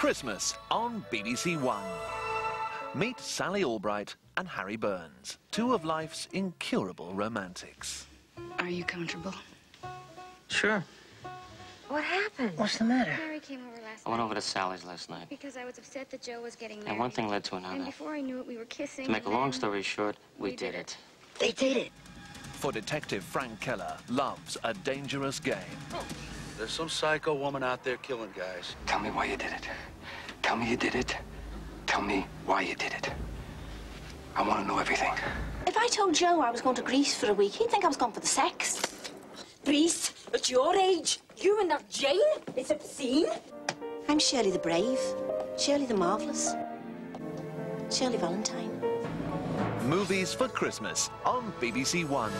Christmas on BBC One. Meet Sally Albright and Harry Burns, two of life's incurable romantics. Are you comfortable? Sure. What happened? What's the matter? Harry came over last I went night over to Sally's last night. because I was upset that Joe was getting married. And one thing led to And another. before I knew it, we were kissing. To make a long story short, we we did did it. They did it. For Detective Frank Keller loves a dangerous game. There's some psycho woman out there killing guys. Tell me why you did it. Tell me you did it. Tell me why you did it. I want to know everything. If I told Joe I was going to Greece for a week, he'd think I was going for the sex. Greece, at your age, you and that Jane, it's obscene. I'm Shirley the Brave, Shirley the Marvellous, Shirley Valentine. Movies for Christmas on BBC One.